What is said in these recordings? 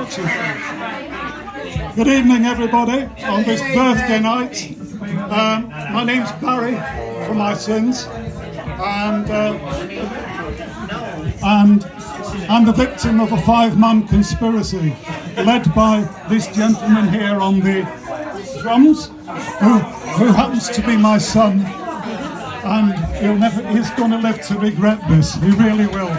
Good evening, everybody, on this birthday night. Um, my name's Barry, for my sins, and uh, and I'm the victim of a five-man conspiracy led by this gentleman here on the drums, who, who happens to be my son, and he'll never, he's going to live to regret this. He really will.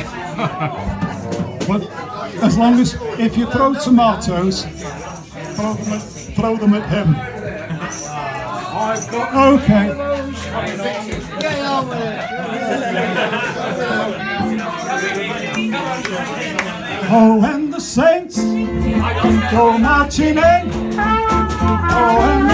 but as long as, if you throw tomatoes, throw them at, throw them at him. Okay. Oh, and the saints go marching in. Eh? Oh, and